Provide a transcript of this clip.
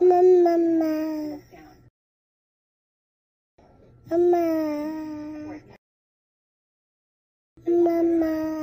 妈妈妈妈妈妈妈。